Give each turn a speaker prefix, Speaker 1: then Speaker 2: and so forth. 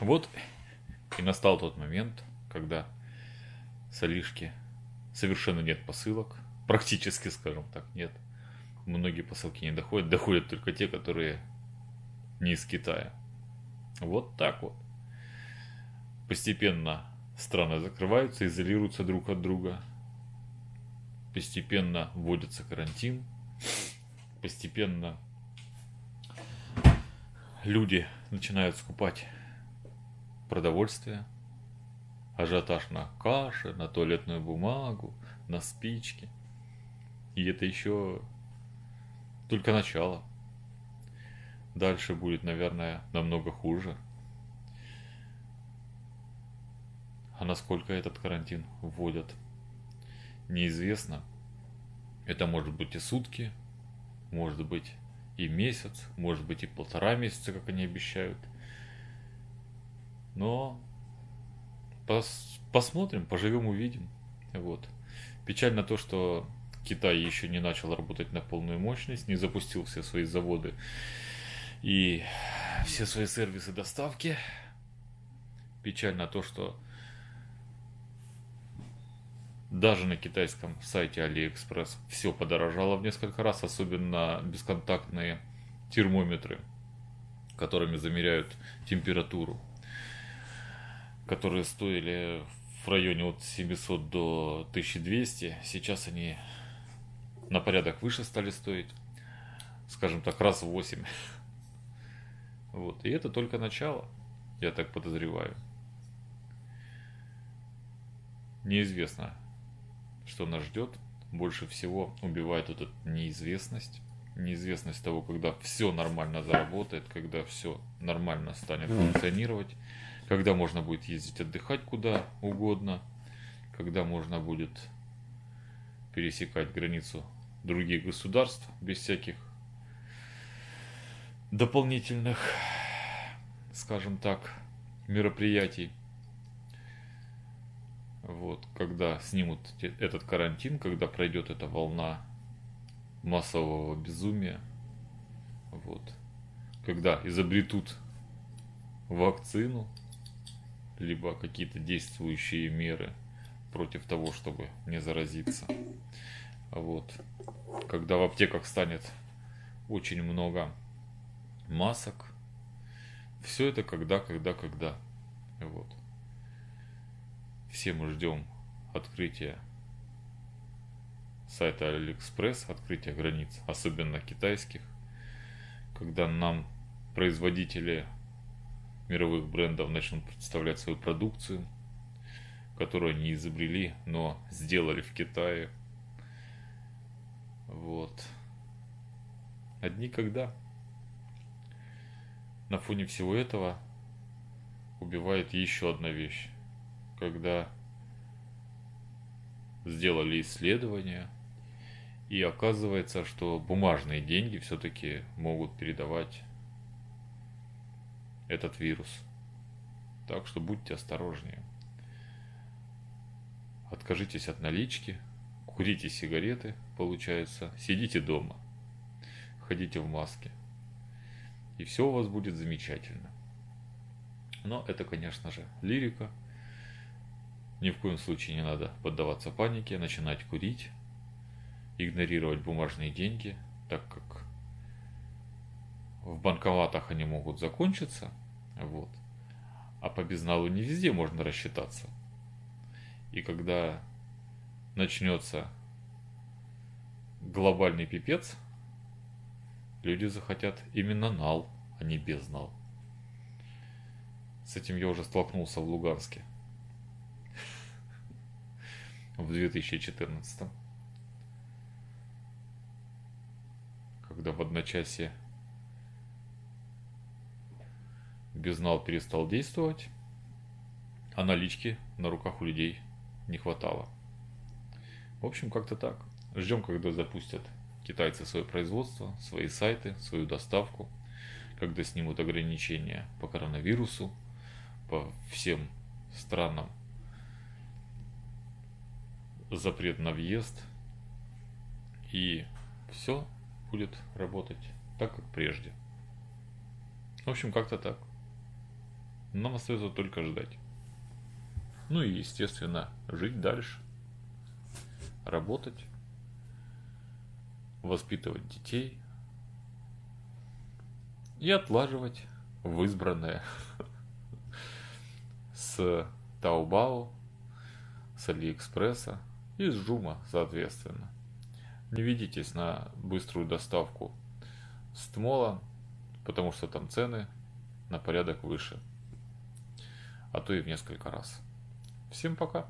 Speaker 1: Вот и настал тот момент, когда с Алишки совершенно нет посылок, практически, скажем так, нет. Многие посылки не доходят, доходят только те, которые не из Китая. Вот так вот. Постепенно страны закрываются, изолируются друг от друга. Постепенно вводится карантин. Постепенно люди начинают скупать продовольствие, ажиотаж на каши, на туалетную бумагу, на спички. И это еще только начало. Дальше будет, наверное, намного хуже. А насколько этот карантин вводят, неизвестно. Это может быть и сутки, может быть и месяц, может быть и полтора месяца, как они обещают. Но пос посмотрим, поживем, увидим. Вот. Печально то, что Китай еще не начал работать на полную мощность, не запустил все свои заводы и все свои сервисы доставки. Печально то, что даже на китайском сайте AliExpress все подорожало в несколько раз, особенно бесконтактные термометры, которыми замеряют температуру, которые стоили в районе от 700 до 1200. Сейчас они на порядок выше стали стоить, скажем так, раз в 8. Вот. И это только начало, я так подозреваю. Неизвестно, что нас ждет, больше всего убивает эта неизвестность. Неизвестность того, когда все нормально заработает, когда все нормально станет функционировать, когда можно будет ездить отдыхать куда угодно, когда можно будет пересекать границу других государств без всяких дополнительных, скажем так, мероприятий. Вот, когда снимут этот карантин, когда пройдет эта волна массового безумия, вот, когда изобретут вакцину, либо какие-то действующие меры против того, чтобы не заразиться. Вот. Когда в аптеках станет очень много масок. Все это когда, когда, когда. Вот. Все мы ждем открытия сайта Алиэкспресс, открытия границ, особенно китайских, когда нам производители мировых брендов начнут представлять свою продукцию, которую они изобрели, но сделали в Китае. Вот. Одни когда на фоне всего этого убивает еще одна вещь когда сделали исследования, и оказывается, что бумажные деньги все-таки могут передавать этот вирус. Так что будьте осторожнее. Откажитесь от налички, курите сигареты, получается, сидите дома, ходите в маске. И все у вас будет замечательно. Но это, конечно же, лирика – ни в коем случае не надо поддаваться панике, начинать курить, игнорировать бумажные деньги, так как в банкоматах они могут закончиться, вот. А по безналу не везде можно рассчитаться. И когда начнется глобальный пипец, люди захотят именно нал, а не безнал. С этим я уже столкнулся в Луганске в 2014. Когда в одночасье безнал перестал действовать, а налички на руках у людей не хватало. В общем, как-то так. Ждем, когда запустят китайцы свое производство, свои сайты, свою доставку, когда снимут ограничения по коронавирусу, по всем странам запрет на въезд, и все будет работать так, как прежде. В общем, как-то так. Нам остается только ждать. Ну и, естественно, жить дальше. Работать. Воспитывать детей. И отлаживать в избранное. С Таобао, с Алиэкспресса и с Жума, соответственно. Не ведитесь на быструю доставку с Тмола, потому что там цены на порядок выше, а то и в несколько раз. Всем пока!